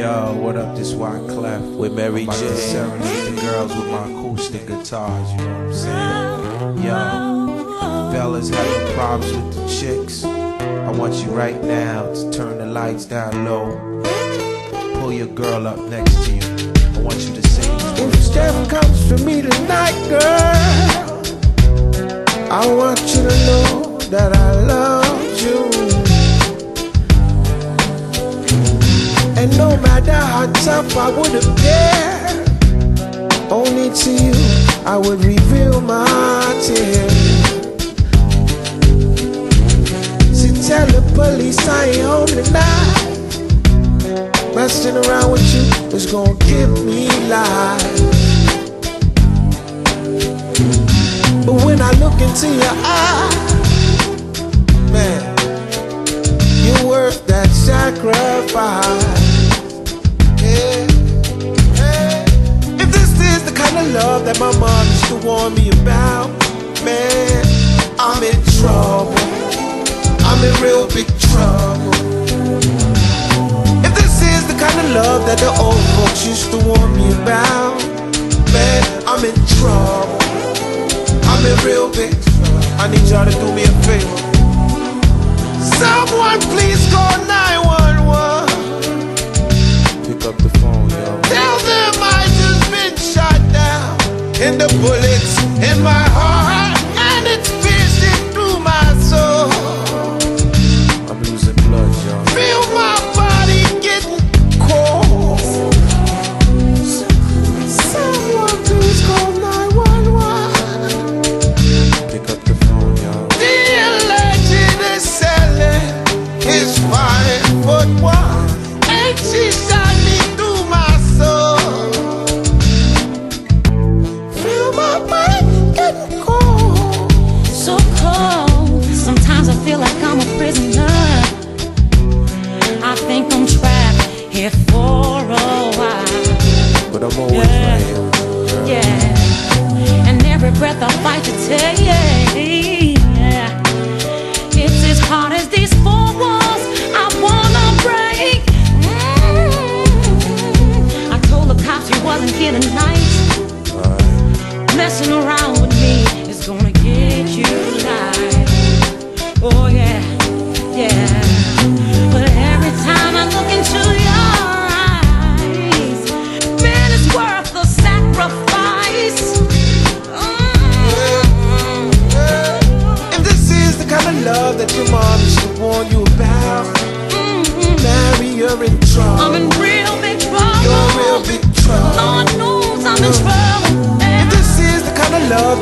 Yo, what up? This Wyclef with Mary J. Serenade the girls with my acoustic guitars. You know what I'm saying? Yo, fellas having problems with the chicks. I want you right now to turn the lights down low. Pull your girl up next to you. I want you to sing If. Steph comes for me tonight, girl, I want you to know that I love you. And no matter how tough I would appear, only to you I would reveal my tears. See, tell the police I ain't home tonight. Messing around with you is gonna give me life. But when I look into your eyes, love that my mom used to warn me about, man, I'm in trouble. I'm in real big trouble. If this is the kind of love that the old folks used to warn me about, man, I'm in trouble. I'm in real big trouble. I need y'all to do me a favor. Someone please the bullets in my heart, But I'm always Yeah. right here with you, girl. Yeah. And every breath I fight to take. Yeah. It's as hard as these four walls I wanna break. Mm. I told the cops he wasn't here tonight. Messing around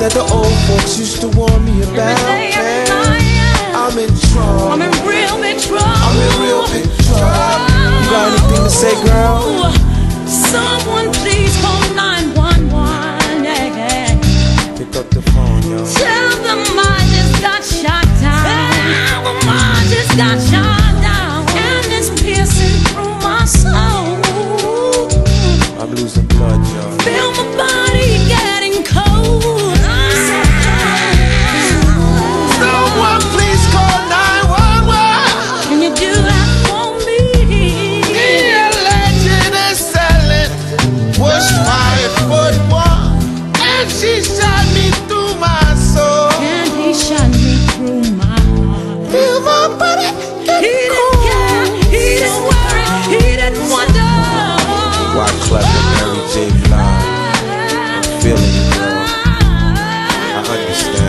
that the old folks used to warn me about, day, man, night, yeah. I'm in trouble. I'm in real big trouble. I'm in real big trouble. You got anything to say, girl? Someone please call 911. Yeah, yeah. Pick up the phone, yo. Tell them I just got shot down. Tell them I just got shot down. And it's piercing through my soul. I'm losing blood, yo. He didn't care, he didn't worry, he didn't wonder. Why? I'm feeling it. I understand.